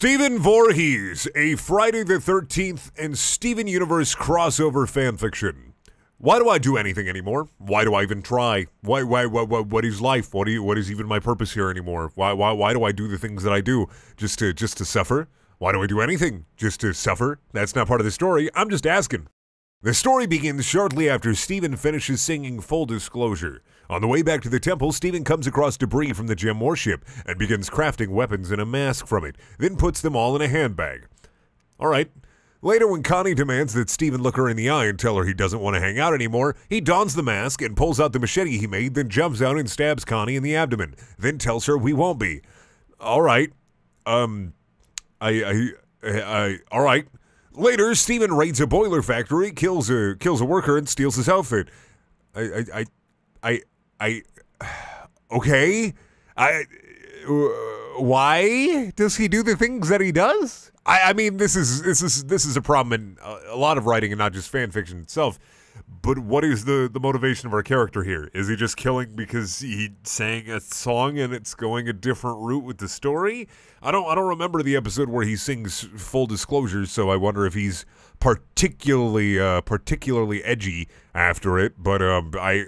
Steven Voorhees, a Friday the 13th and Steven Universe crossover fanfiction. Why do I do anything anymore? Why do I even try? Why, why, why, why what is life? What, do you, what is even my purpose here anymore? Why, why, why do I do the things that I do? Just to, just to suffer? Why do I do anything? Just to suffer? That's not part of the story. I'm just asking. The story begins shortly after Steven finishes singing Full Disclosure. On the way back to the temple, Steven comes across debris from the gem warship and begins crafting weapons and a mask from it, then puts them all in a handbag. Alright. Later, when Connie demands that Steven look her in the eye and tell her he doesn't want to hang out anymore, he dons the mask and pulls out the machete he made, then jumps out and stabs Connie in the abdomen, then tells her we won't be. Alright. Um, I, I, I, alright. Later, Steven raids a boiler factory, kills a kills a worker, and steals his outfit. I I I I, I okay. I why does he do the things that he does? I, I mean, this is this is this is a problem in a, a lot of writing and not just fan fiction itself. But what is the the motivation of our character here? Is he just killing because he sang a song and it's going a different route with the story? I don't I don't remember the episode where he sings full disclosures, so I wonder if he's particularly uh, particularly edgy after it. But um, I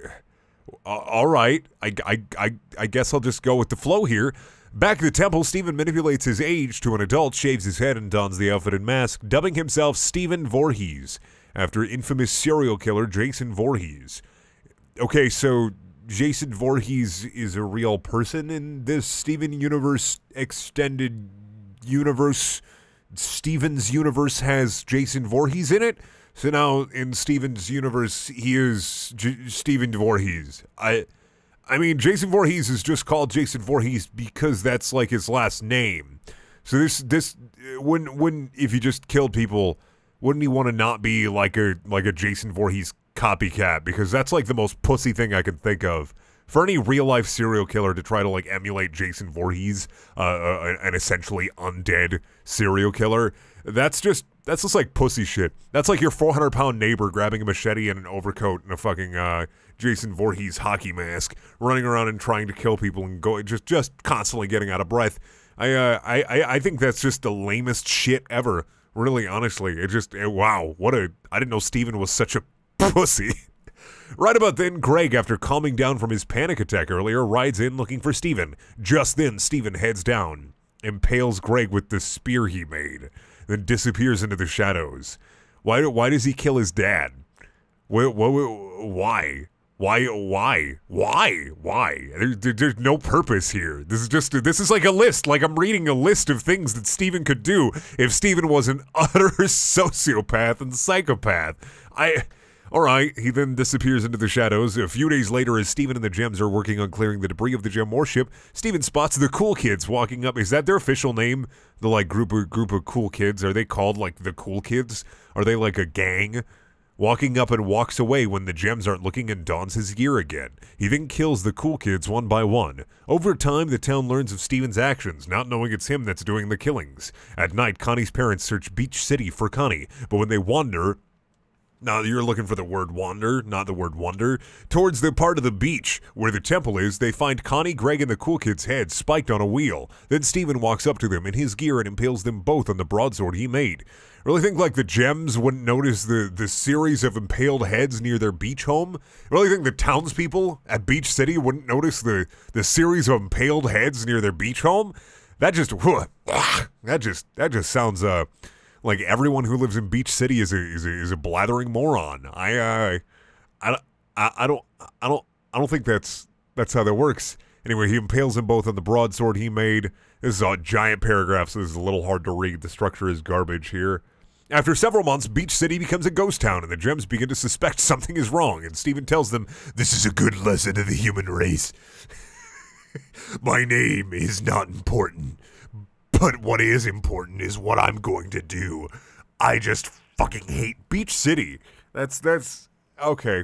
all right, I, I I I guess I'll just go with the flow here. Back at the temple, Steven manipulates his age to an adult, shaves his head, and dons the outfit and mask, dubbing himself Steven Voorhees after infamous serial killer Jason Voorhees. Okay, so Jason Voorhees is a real person in this Steven Universe extended universe. Steven's universe has Jason Voorhees in it. So now in Steven's universe, he is J- Steven Voorhees. I, I mean, Jason Voorhees is just called Jason Voorhees because that's like his last name. So this this uh, when when if he just killed people wouldn't he want to not be like a like a Jason Voorhees copycat? Because that's like the most pussy thing I can think of. For any real life serial killer to try to like emulate Jason Voorhees, uh, uh, an essentially undead serial killer, that's just that's just like pussy shit. That's like your 400 pound neighbor grabbing a machete and an overcoat and a fucking uh, Jason Voorhees hockey mask, running around and trying to kill people and go just just constantly getting out of breath. I uh, I I think that's just the lamest shit ever. Really, honestly, it just it, wow, what a I didn't know Steven was such a pussy. Right about then, Greg, after calming down from his panic attack earlier, rides in looking for Steven. Just then, Steven heads down, impales Greg with the spear he made, then disappears into the shadows. Why why does he kill his dad? Why? why? Why? Why? Why? Why? There, there, there's no purpose here. This is just this is like a list. Like I'm reading a list of things that Steven could do if Steven was an utter sociopath and psychopath. I. All right, he then disappears into the shadows. A few days later, as Steven and the Gems are working on clearing the debris of the Gem warship, Steven spots the Cool Kids walking up. Is that their official name? The like group of group of cool kids? Are they called like the Cool Kids? Are they like a gang? walking up and walks away when the gems aren't looking and dons his gear again. He then kills the cool kids one by one. Over time, the town learns of Steven's actions, not knowing it's him that's doing the killings. At night, Connie's parents search Beach City for Connie, but when they wander, now you're looking for the word wander, not the word wonder. Towards the part of the beach where the temple is, they find Connie, Greg, and the cool kid's head spiked on a wheel. Then Steven walks up to them in his gear and impales them both on the broadsword he made. Really think like the gems wouldn't notice the, the series of impaled heads near their beach home? Really think the townspeople at Beach City wouldn't notice the, the series of impaled heads near their beach home? That just that just that just sounds uh like everyone who lives in Beach City is a is a, is a blathering moron. I I, I I don't I don't I don't think that's that's how that works. Anyway, he impales them both on the broadsword he made. This is a giant paragraph, so this is a little hard to read. The structure is garbage here. After several months, Beach City becomes a ghost town, and the Gems begin to suspect something is wrong. And Steven tells them, This is a good lesson to the human race. My name is not important, but what is important is what I'm going to do. I just fucking hate Beach City. That's that's okay.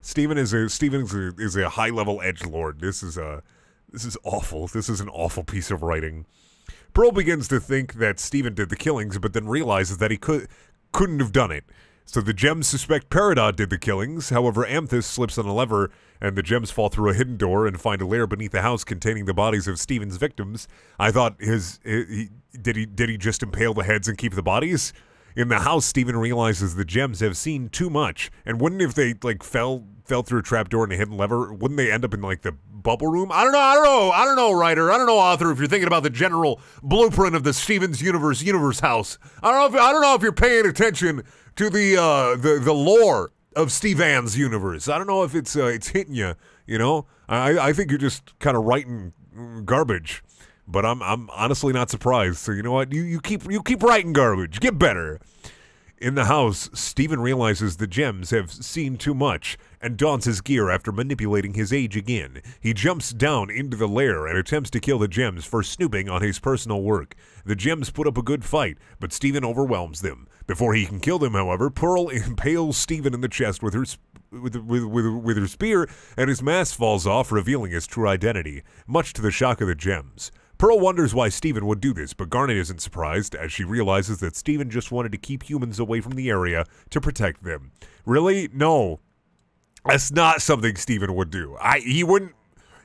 Steven is a Steven is a, is a high level edge lord. This is a this is awful. This is an awful piece of writing. Pearl begins to think that Steven did the killings, but then realizes that he could couldn't have done it. So the gems suspect Peridot did the killings. However, Amethyst slips on a lever, and the gems fall through a hidden door and find a lair beneath the house containing the bodies of Steven's victims. I thought his he, did he did he just impale the heads and keep the bodies? In the house, Steven realizes the gems have seen too much, and wouldn't if they like fell fell through a trapdoor and a hidden lever, wouldn't they end up in like the bubble room? I don't know. I don't know. I don't know, writer. I don't know, author. If you're thinking about the general blueprint of the Stevens universe, universe house, I don't know. If, I don't know if you're paying attention to the uh, the the lore of Steven's universe. I don't know if it's uh, it's hitting you. You know, I I think you're just kind of writing garbage. But I'm I'm honestly not surprised. So you know what? You you keep you keep writing garbage. Get better. In the house, Steven realizes the gems have seen too much and dons his gear after manipulating his age again. He jumps down into the lair and attempts to kill the gems for snooping on his personal work. The gems put up a good fight, but Steven overwhelms them. Before he can kill them, however, Pearl impales Steven in the chest with her with, with, with, with her spear, and his mask falls off, revealing his true identity, much to the shock of the gems. Pearl wonders why Steven would do this, but Garnet isn't surprised as she realizes that Steven just wanted to keep humans away from the area to protect them. Really? No. That's not something Steven would do. I he wouldn't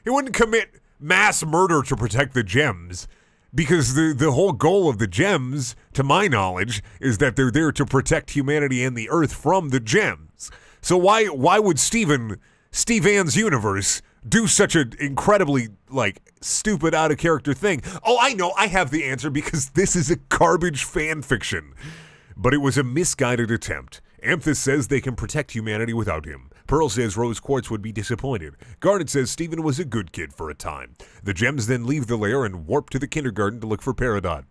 he wouldn't commit mass murder to protect the gems because the the whole goal of the gems to my knowledge is that they're there to protect humanity and the earth from the gems. So why why would Steven Steven's universe do such an incredibly like stupid out of character thing? Oh, I know, I have the answer because this is a garbage fan fiction. But it was a misguided attempt. Amethyst says they can protect humanity without him. Pearl says Rose Quartz would be disappointed. Garnet says Steven was a good kid for a time. The gems then leave the lair and warp to the kindergarten to look for Peridot.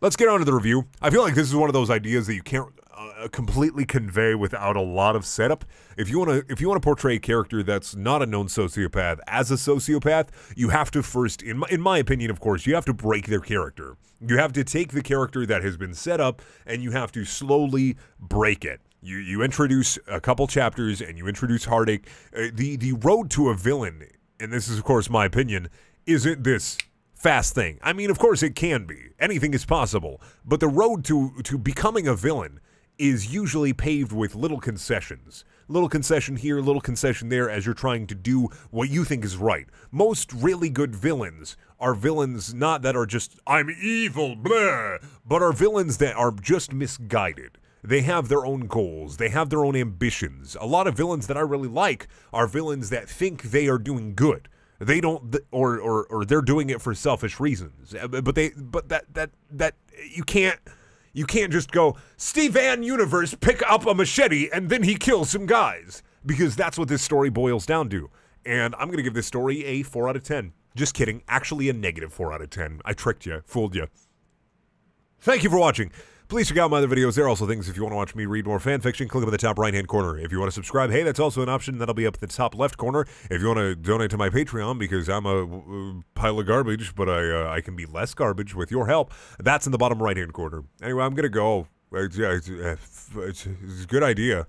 Let's get on to the review. I feel like this is one of those ideas that you can't completely convey without a lot of setup. If you want to, if you want to portray a character that's not a known sociopath as a sociopath, you have to first, in my, in my opinion, of course, you have to break their character. You have to take the character that has been set up and you have to slowly break it. You you introduce a couple chapters and you introduce heartache. Uh, the the road to a villain, and this is of course my opinion, isn't this fast thing. I mean, of course it can be. Anything is possible. But the road to to becoming a villain is usually paved with little concessions. Little concession here, little concession there as you're trying to do what you think is right. Most really good villains are villains not that are just, I'm evil, blah, but are villains that are just misguided. They have their own goals, they have their own ambitions. A lot of villains that I really like are villains that think they are doing good they don't or, or or they're doing it for selfish reasons uh, but they but that that that you can't you can't just go, Steven Universe, pick up a machete, and then he kills some guys. Because that's what this story boils down to. And I'm going to give this story a 4 out of 10. Just kidding. Actually, a negative 4 out of 10. I tricked you, fooled you. Thank you for watching. Please check out my other videos. There are also things if you want to watch me read more fan fiction, click up in the top right hand corner. If you want to subscribe, hey, that's also an option. That'll be up at the top left corner. If you want to donate to my Patreon because I'm a uh, pile of garbage, but I uh, I can be less garbage with your help, that's in the bottom right hand corner. Anyway, I'm gonna go. It's, it's, it's a good idea.